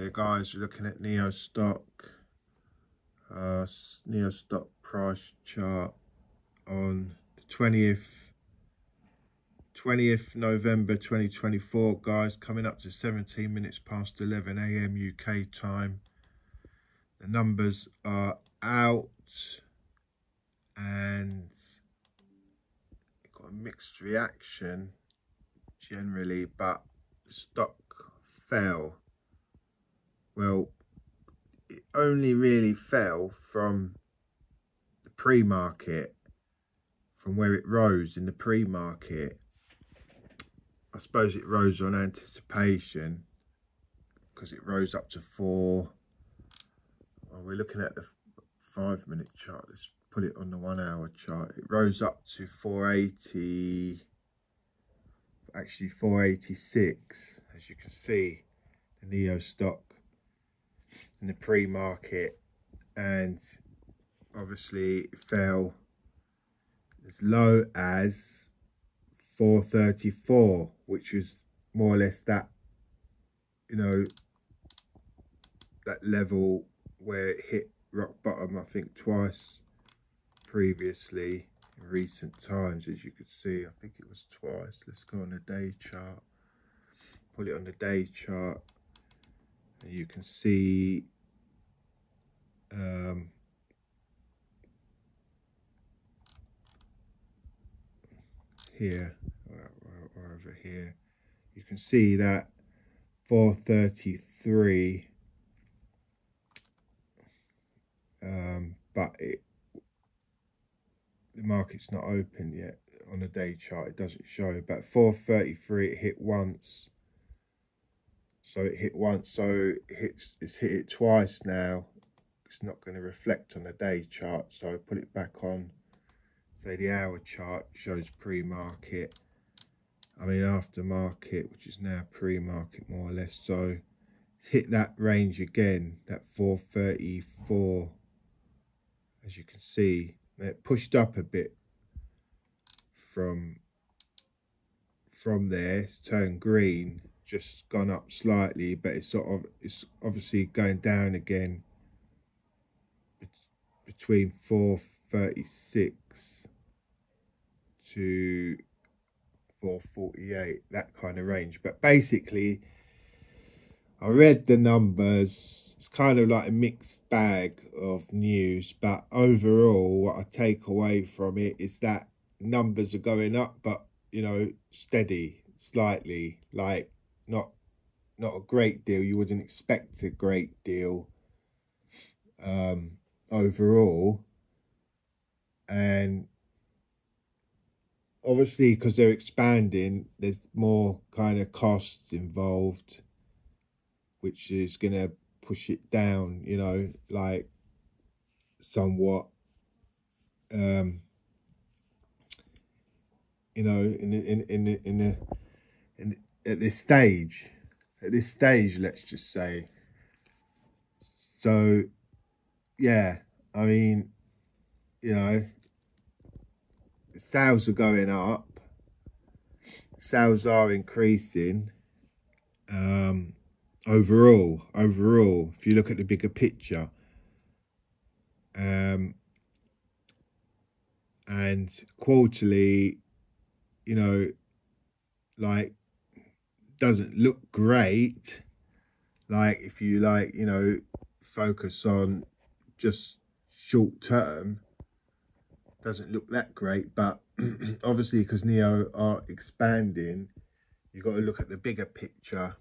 Hey guys, we're looking at NIO stock, uh, NIO stock price chart on the 20th, 20th November 2024, guys, coming up to 17 minutes past 11 a.m. UK time. The numbers are out and got a mixed reaction generally, but the stock fell well, it only really fell from the pre-market, from where it rose in the pre-market. I suppose it rose on anticipation because it rose up to four. Well, we're looking at the five minute chart. Let's put it on the one hour chart. It rose up to 480, actually 486, as you can see, the NIO stock in the pre-market and obviously fell as low as 434 which was more or less that you know that level where it hit rock bottom I think twice previously in recent times as you could see. I think it was twice. Let's go on the day chart. Put it on the day chart. And you can see um, here or, or, over here. You can see that 433 um, but it the market's not open yet on the day chart. It doesn't show but 433 it hit once. So it hit once so it hits it's hit it twice now it's not going to reflect on the day chart so I put it back on. Say the hour chart shows pre-market. I mean after market which is now pre-market more or less. So hit that range again that 434 as you can see. It pushed up a bit from from there. It's turned green just gone up slightly, but it's sort of it's obviously going down again between 436 to 448, that kind of range. But basically, I read the numbers. It's kind of like a mixed bag of news, but overall, what I take away from it is that numbers are going up, but you know, steady, slightly, like not not a great deal. You wouldn't expect a great deal um, overall. And obviously, because they're expanding, there's more kind of costs involved, which is going to push it down, you know, like somewhat. Um, you know, in in in in in, in, in at this stage, at this stage, let's just say. So, yeah, I mean, you know, sales are going up, sales are increasing. Um, overall, overall, if you look at the bigger picture, um, and quarterly, you know, like doesn't look great like if you like you know focus on just short term doesn't look that great but obviously because NIO are expanding you've got to look at the bigger picture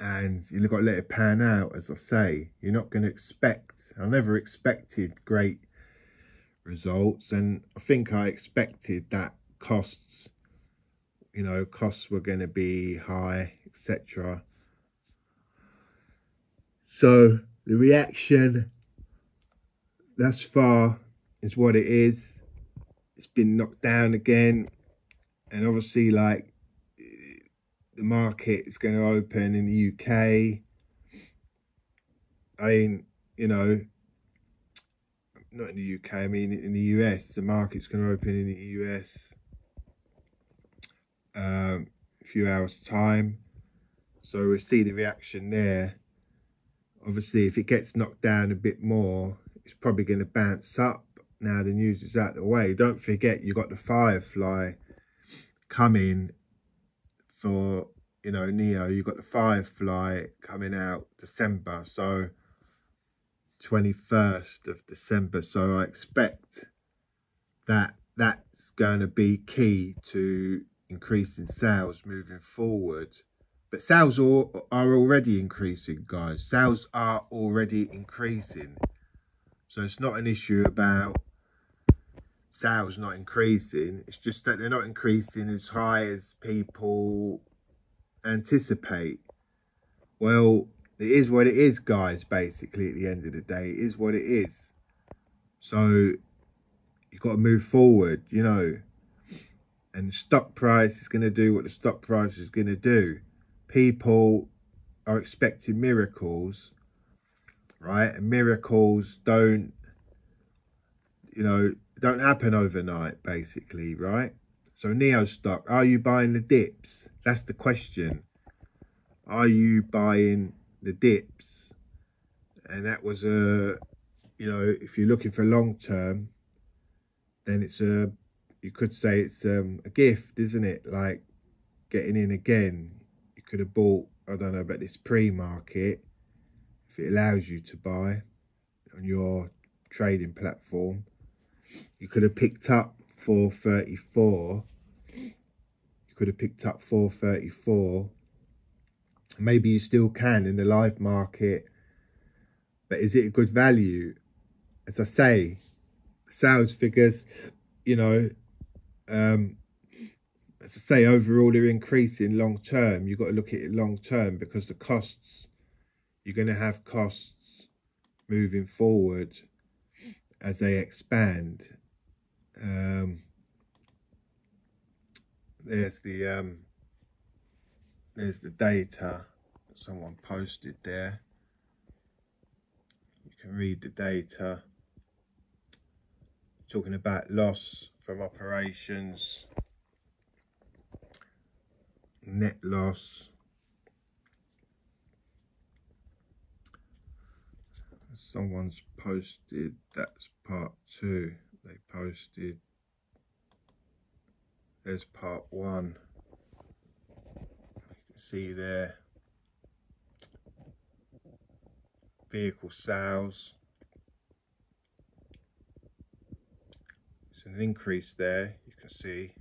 and you've got to let it pan out as i say you're not going to expect i never expected great results and i think i expected that costs you know, costs were going to be high, etc. So the reaction thus far is what it is. It's been knocked down again. And obviously, like, the market is going to open in the UK. I mean, you know, not in the UK, I mean in the US, the market's going to open in the US um, a few hours time So we'll see the reaction there. Obviously, if it gets knocked down a bit more, it's probably going to bounce up now the news is out of the way. Don't forget, you got the Firefly coming for, you know, NIO. You got the Firefly coming out December. So 21st of December. So I expect that that's going to be key to increasing sales moving forward. But sales are, already increasing, guys. Sales are already increasing. So it's not an issue about sales not increasing. It's just that they're not increasing as high as people anticipate. Well, it is what it is, guys, basically, at the end of the day. It is what it is. So, you've got to move forward, you know. And the stock price is going to do what the stock price is going to do. People are expecting miracles, right? And miracles don't, you know, don't happen overnight, basically, right? So NIO stock, are you buying the dips? That's the question. Are you buying the dips. And that was a, you know, if you're looking for long term, then it's a, you could say it's um, a gift, isn't it? Like getting in again. Could have bought, I don't know about this pre-market, if it allows you to buy on your trading platform. You could have picked up 434. You could have picked up 434 maybe you still can in the live market but is it a good value as i say sales figures you know um as i say overall they're increasing long term. You've got to look at it long term because the costs you're going to have costs moving forward as they expand. Um there's the um there's the data someone posted there. You can read the data. Talking about loss from operations net loss. Someone's posted that's part two. They posted. There's part one. See there. Vehicle sales. It's an increase there you can see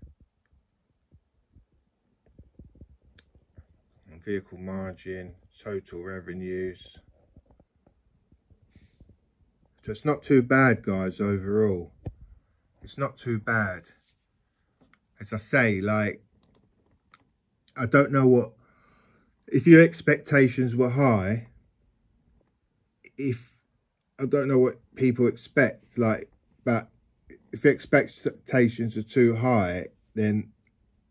vehicle margin total revenues. So it's not too bad guys overall. It's not too bad. As I say like I don't know what if your expectations were high, if I don't know what people expect, like, but if expectations are too high, then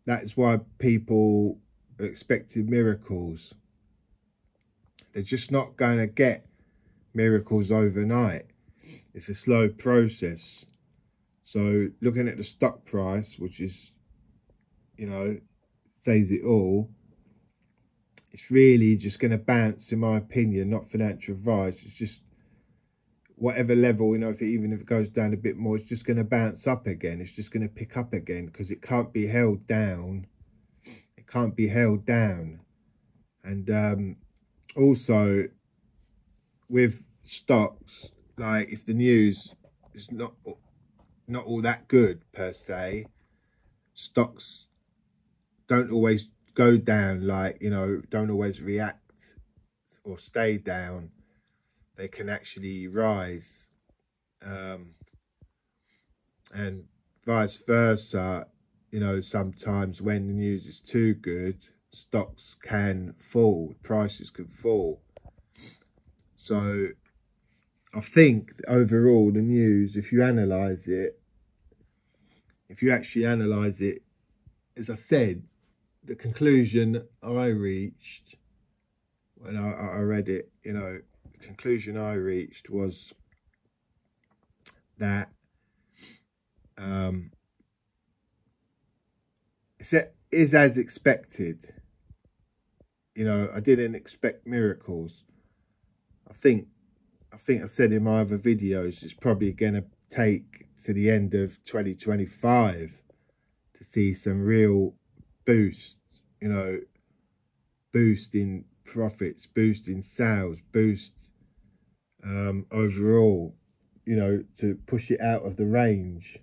that's why people expected miracles. They're just not going to get miracles overnight. It's a slow process. So looking at the stock price, which is, you know, says it all, it's really just going to bounce, in my opinion, not financial advice. It's just whatever level, you know, if it, even if it goes down a bit more, it's just going to bounce up again. It's just going to pick up again because it can't be held down. Can't be held down. And um, also with stocks, like if the news is not not all that good per se, stocks don't always go down like you know don't always react or stay down they can actually rise um, and vice versa you know sometimes when the news is too good stocks can fall prices can fall. So i think overall the news if you analyze it if you actually analyze it as i said the conclusion I reached when I, I read it, you know, the conclusion I reached was that um, is as expected. you know, I didn't expect miracles. I think, I think I said in my other videos, it's probably going to take to the end of 2025 to see some real boost, you know, boost in profits, boost in sales, boost um, overall, you know, to push it out of the range.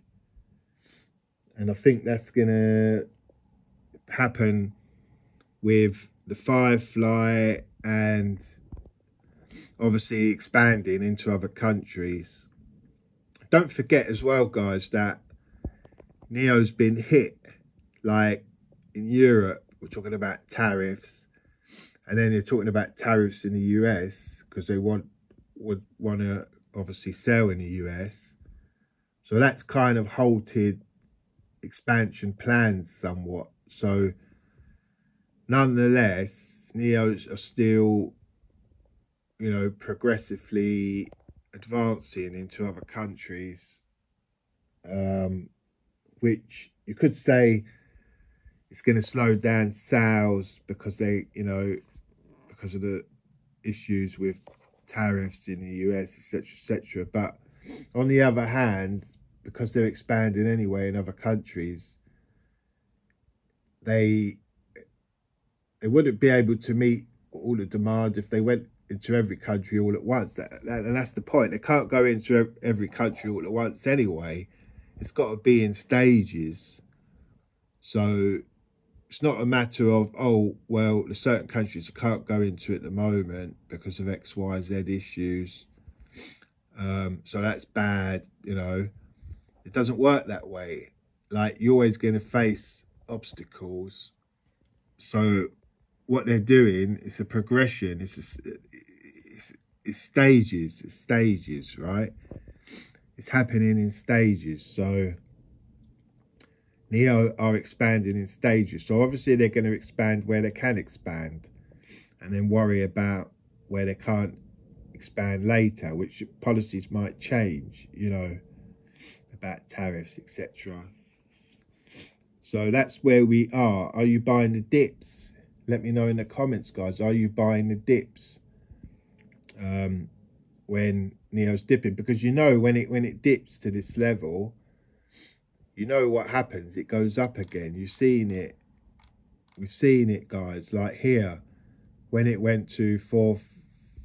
And I think that's going to happen with the Firefly and obviously expanding into other countries. Don't forget as well, guys, that NIO's been hit. Like in Europe, we're talking about tariffs. And then they're talking about tariffs in the US because they want would want to obviously sell in the US. So that's kind of halted expansion plans somewhat. So nonetheless, NIOs are still, you know, progressively advancing into other countries, um, which you could say it's going to slow down sales because they, you know, because of the issues with tariffs in the US, etc., etc. But on the other hand, because they're expanding anyway in other countries, they they wouldn't be able to meet all the demand if they went into every country all at once. That, that, and that's the point. They can't go into every country all at once anyway. It's got to be in stages. So it's not a matter of, oh, well, the certain countries I can't go into at the moment because of X, Y, Z issues. Um, so that's bad, you know. It doesn't work that way. Like, you're always going to face obstacles. So what they're doing is a progression. It's, a, it's, it's stages, it's stages, right? It's happening in stages. So NIO are expanding in stages. So obviously they're going to expand where they can expand and then worry about where they can't expand later, which policies might change, you know, about tariffs, etc. So that's where we are. Are you buying the dips? let me know in the comments, guys. Are you buying the dips um, when NIO's dipping? Because you know when it when it dips to this level, you know what happens. It goes up again. You've seen it. We've seen it, guys. Like here, when it went to four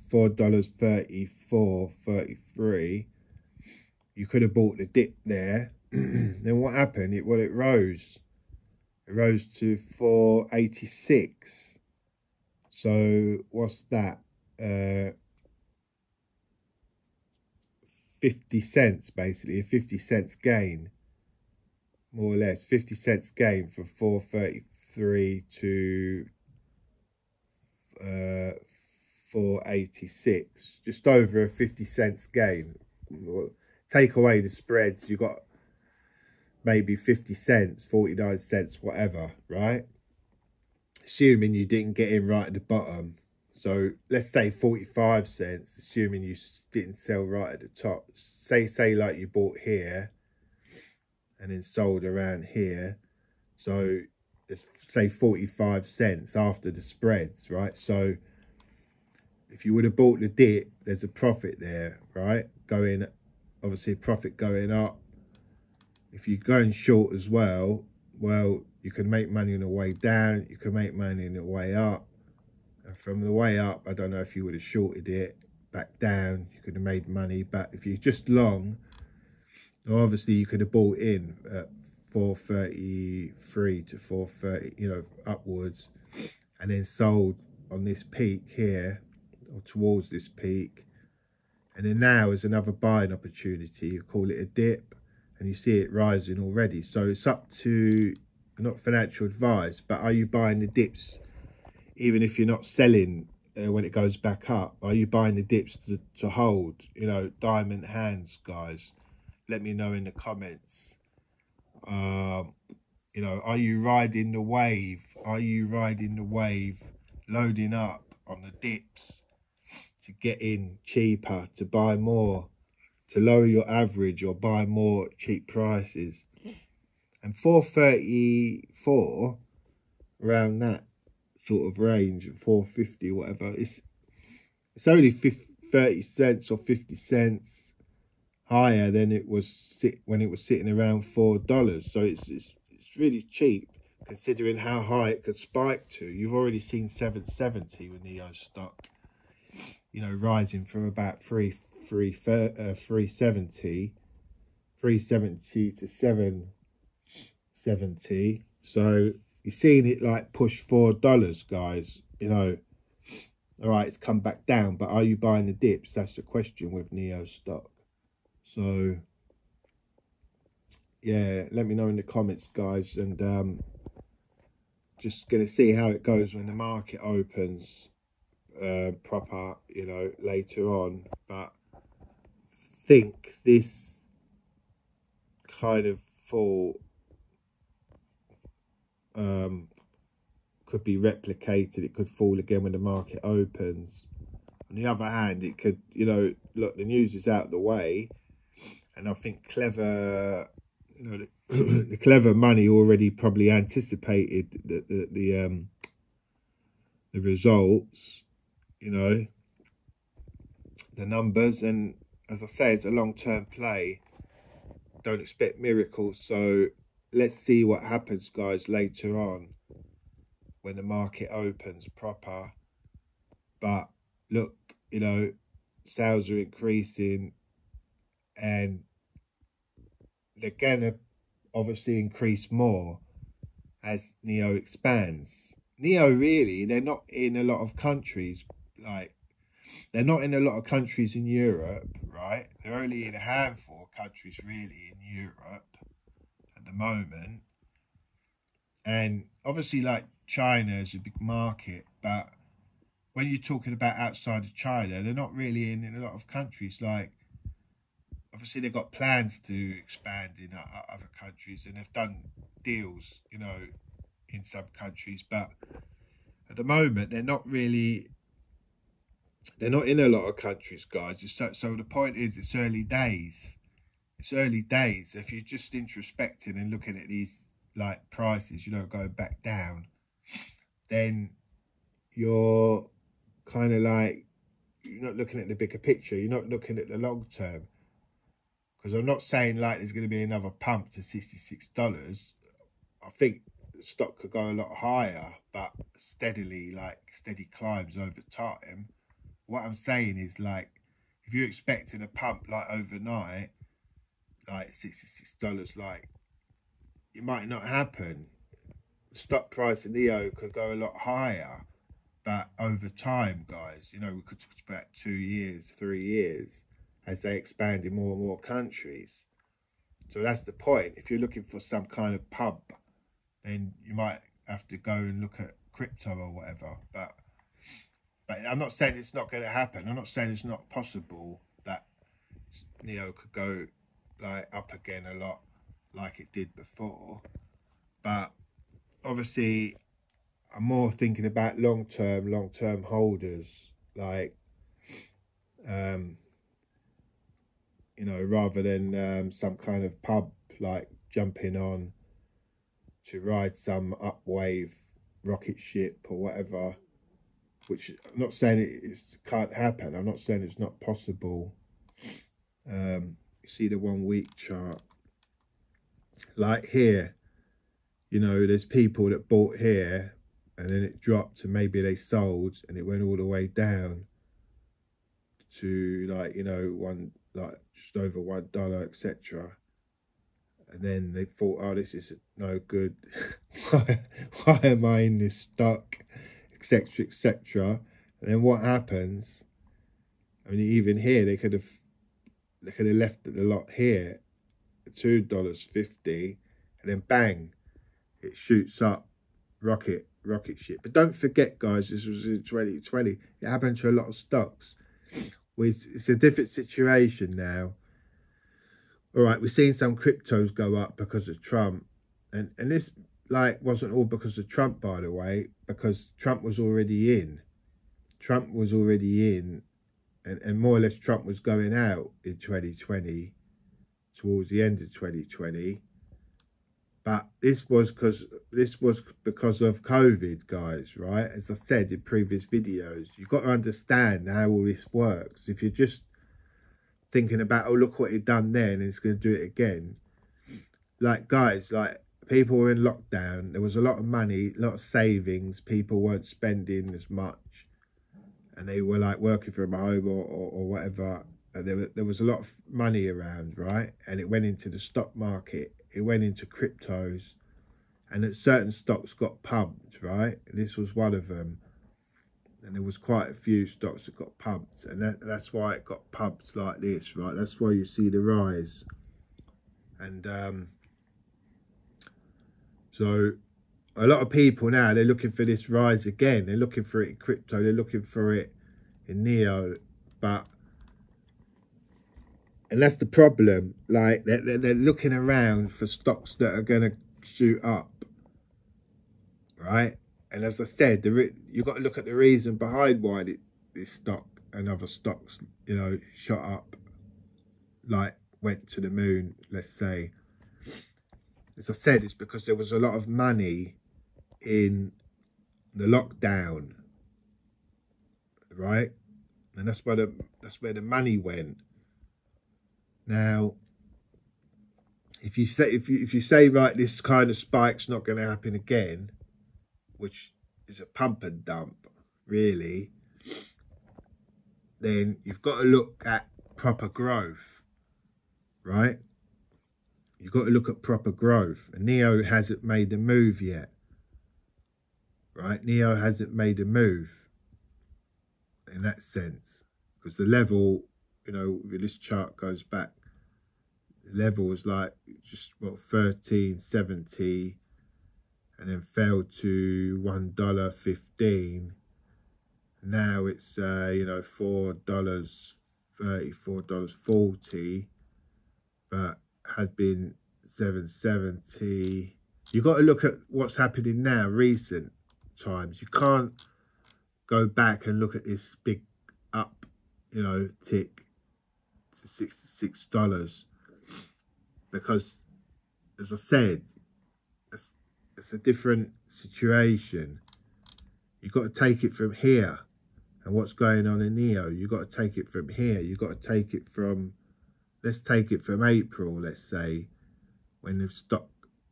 four dollars thirty four thirty three, you could have bought the dip there. then what happened? It well, it rose it rose to 486 so what's that? Uh 50 cents basically a 50 cents gain more or less. 50 cents gain from 433 to uh 486 just over a 50 cents gain. Take away the spreads you got maybe 50 cents, 49 cents, whatever, right? Assuming you didn't get in right at the bottom. So let's say 45 cents, assuming you didn't sell right at the top. Say, say like you bought here and then sold around here. So let's say 45 cents after the spreads, right? So if you would have bought the dip, there's a profit there, right? Going, obviously profit going up if you're going short as well, well, you can make money on the way down, you can make money on the way up. And from the way up, I don't know if you would have shorted it back down, you could have made money. But if you're just long, obviously you could have bought in at 433 to 430, you know, upwards, and then sold on this peak here or towards this peak. And then now is another buying opportunity. You call it a dip and you see it rising already. So it's up to, not financial advice, but are you buying the dips, even if you're not selling uh, when it goes back up? Are you buying the dips to, to hold? You know, diamond hands, guys. Let me know in the comments. Um, you know, are you riding the wave? Are you riding the wave, loading up on the dips to get in cheaper, to buy more? To lower your average or buy more cheap prices. And 434, around that sort of range, 450 whatever. It's it's only 50, 30 cents or 50 cents higher than it was sit when it was sitting around four dollars. So it's it's it's really cheap considering how high it could spike to. You've already seen 770 with NIO stock, you know, rising from about three three uh, 370 370 to 770 so you're seeing it like push four dollars guys you know? All right it's come back down but are you buying the dips? That's the question with NIO stock. So yeah let me know in the comments guys and um just gonna see how it goes when the market opens uh, proper you know later on but think this kind of fall um, could be replicated. It could fall again when the market opens. On the other hand, it could, you know, look, the news is out of the way. And I think clever, you know, the, the clever money already probably anticipated the, the, the, um, the results, you know, the numbers. And as I say, it's a long-term play. Don't expect miracles. So let's see what happens, guys, later on when the market opens proper. But look, you know, sales are increasing and they're going to obviously increase more as NIO expands. NIO really, they're not in a lot of countries like they're not in a lot of countries in Europe, right? They're only in a handful of countries really in Europe at the moment. And obviously, like China is a big market, but when you're talking about outside of China, they're not really in, in a lot of countries. Like, obviously, they've got plans to expand in uh, uh, other countries and they've done deals, you know, in some countries, but at the moment, they're not really they're not in a lot of countries, guys. So, so the point is, it's early days. It's early days. If you're just introspecting and looking at these like prices, you know, going back down, then you're kind of like you're not looking at the bigger picture. You're not looking at the long term. Because I'm not saying like there's going to be another pump to $66. I think stock could go a lot higher, but steadily, like steady climbs over time what I'm saying is like, if you're expecting a pump like overnight, like $66, like it might not happen. Stock price of NIO could go a lot higher, but over time, guys, you know, we could expect two years, three years as they expand in more and more countries. So that's the point. If you're looking for some kind of pump, then you might have to go and look at crypto or whatever. But but I'm not saying it's not going to happen. I'm not saying it's not possible that NIO could go like up again a lot like it did before. But obviously, I'm more thinking about long term, long term holders, like, um, you know, rather than um, some kind of pub like jumping on to ride some upwave rocket ship or whatever which I'm not saying it can't happen. I'm not saying it's not possible. Um, you see the one week chart. Like here, you know, there's people that bought here and then it dropped and maybe they sold and it went all the way down to like, you know, one, like just over one dollar, etc. And then they thought, oh, this is no good. why, why am I in this stock? Etc., etc. And then what happens? I mean, even here they could have they could have left the lot here, two dollars fifty, and then bang, it shoots up, rocket rocket ship. But don't forget, guys, this was in 2020. It happened to a lot of stocks. With It's a different situation now. All right, we're seeing some cryptos go up because of Trump, and and this like wasn't all because of Trump, by the way, because Trump was already in. Trump was already in, and, and more or less Trump was going out in 2020, towards the end of 2020. but this was because this was because of covid guys right as i said in previous videos you've got to understand how all this works if you're just thinking about oh look what he done then and it's going to do it again like guys like people were in lockdown there was a lot of money a lot of savings people weren't spending as much and they were like working from home or, or, or whatever and there, there was a lot of money around right and it went into the stock market it went into cryptos and that certain stocks got pumped, right? This was one of them. And there was quite a few stocks that got pumped. And that, that's why it got pumped like this, right? That's why you see the rise. And um, so a lot of people now, they're looking for this rise again. They're looking for it in crypto. They're looking for it in NIO. But and that's the problem. Like they're, they're looking around for stocks that are going to shoot up, right? And as I said, the you've got to look at the reason behind why this stock and other stocks, you know, shot up, like went to the moon. Let's say, as I said, it's because there was a lot of money in the lockdown, right? And that's where the that's where the money went now, if you say if you if you say right, this kind of spike's not going to happen again, which is a pump and dump, really, then you've got to look at proper growth, right? You've got to look at proper growth. And NIO hasn't made a move yet, right? NIO hasn't made a move in that sense because the level you know, this chart goes back, level was like just what 1370 and then fell to one dollar fifteen. Now it's uh, you know four dollars thirty, four dollars forty, but had been seven seventy. You've got to look at what's happening now, recent times. You can't go back and look at this big up, you know, tick to $66 because, as I said, it's, it's a different situation. You've got to take it from here and what's going on in NIO. You've got to take it from here. You've got to take it from, let's take it from April, let's say, when the stock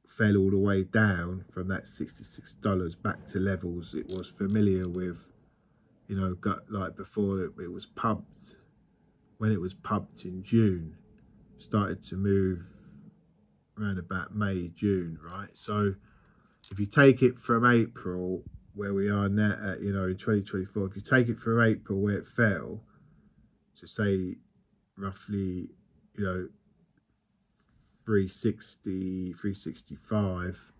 fell all the way down from that $66 back to levels it was familiar with, you know, got like before it, it was pumped when it was pumped in June, started to move around about May, June, right? So if you take it from April, where we are now, uh, you know, in 2024, if you take it from April where it fell, to say roughly, you know, 360, 365,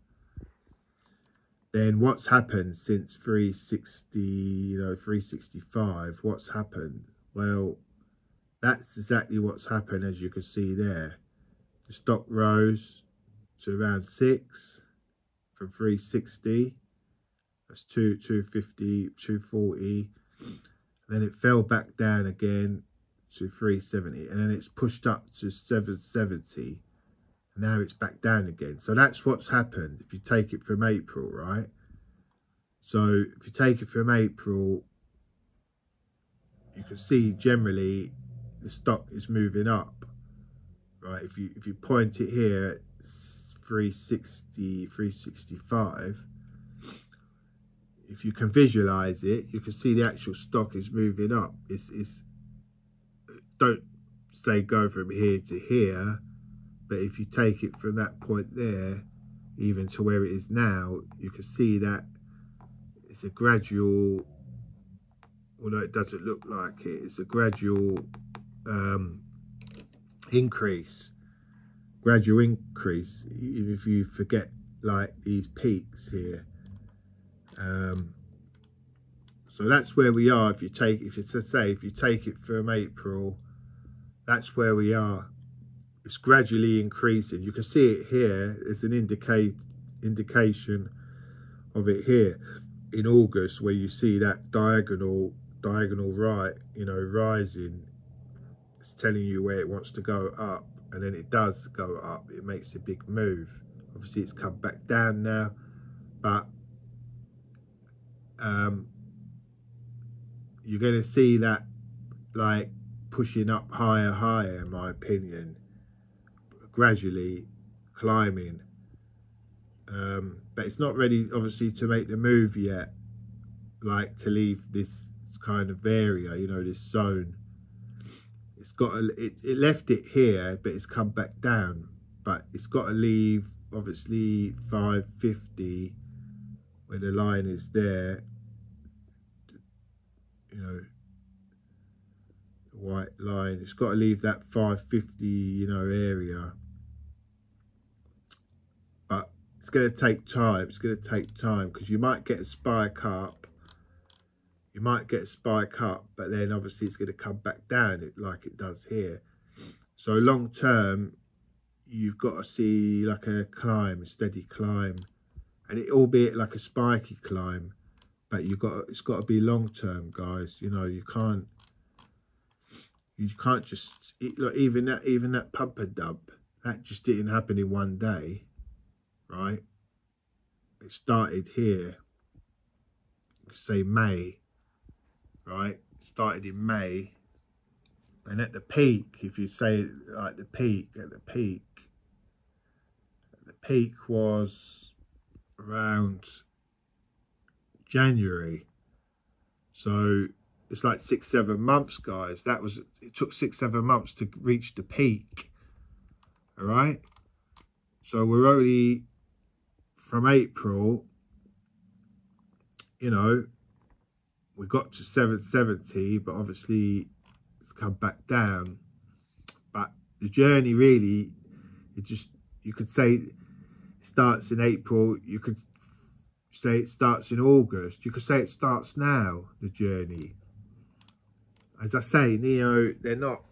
then what's happened since 360, you know, 365, what's happened? Well, that's exactly what's happened as you can see there. The stock rose to around six from 360. That's two, 250, 240. Then it fell back down again to 370 and then it's pushed up to 770 now it's back down again. So that's what's happened if you take it from april right? So if you take it from april you can see generally the stock is moving up right? If you if you point it here 360 365 if you can visualize it you can see the actual stock is moving up. It's, it's don't say go from here to here but if you take it from that point there even to where it is now you can see that it's a gradual although it doesn't look like it it's a gradual um, increase, gradual increase, if you forget like these peaks here. Um, so that's where we are. If you take, if it's to say, if you take it from April, that's where we are. It's gradually increasing. You can see it here. There's an indicate indication of it here in August, where you see that diagonal diagonal right, you know, rising It's telling you where it wants to go up and then it does go up it makes a big move obviously it's come back down now but um, you're going to see that like pushing up higher higher in my opinion gradually climbing. Um, but it's not ready obviously to make the move yet like to leave this kind of area you know this zone. It's got it, it left it here but it's come back down. But it's got to leave obviously 550 where the line is there. You know white line it's got to leave that 550 you know area but it's going to take time it's going to take time because you might get a spike up. You might get a spike up but then obviously it's going to come back down like it does here. So long term you've got to see like a climb a steady climb and it albeit like a spiky climb but you've got it's got to be long term guys you know you can't you can't just like even that even that pump and dump that just didn't happen in one day right it started here say may right started in may and at the peak if you say like the peak at the peak the peak was around January. So it's like six, seven months, guys. That was, it took six, seven months to reach the peak. All right. So we're only from April, you know, we got to 770, but obviously it's come back down. But the journey really, it just, you could say starts in April. You could say it starts in August. You could say it starts now, the journey. As I say, NIO, they're not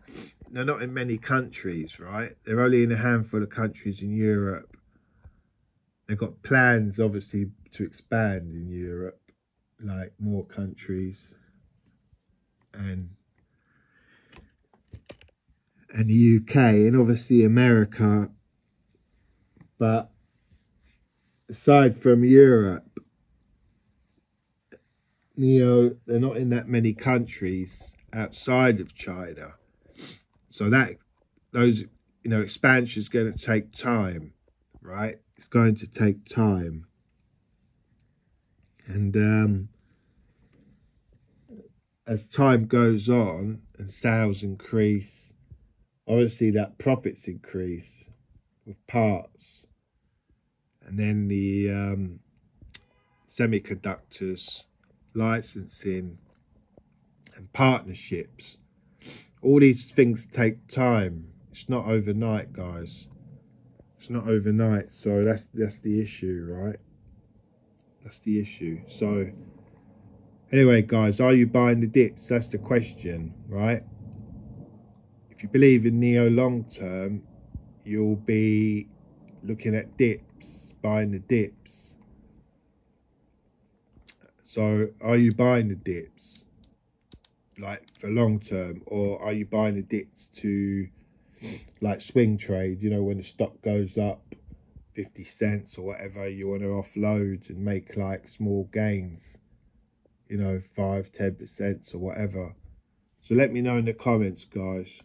they're not in many countries, right? They're only in a handful of countries in Europe. They've got plans, obviously, to expand in Europe, like more countries and and the UK and obviously America. But aside from Europe, you know, they're not in that many countries outside of China. So that those you know expansion is going to take time, right? It's going to take time, and um, as time goes on and sales increase, obviously that profits increase with parts, and then the um, semiconductors licensing and partnerships. All these things take time. It's not overnight, guys. It's not overnight. So that's that's the issue, right? That's the issue. So anyway, guys, are you buying the dips? That's the question, right? If you believe in NIO long term, you'll be looking at dips, buying the dips so are you buying the dips like for long term or are you buying the dips to like swing trade, you know, when the stock goes up 50 cents or whatever, you want to offload and make like small gains, you know, 5, 10% or whatever. So let me know in the comments, guys.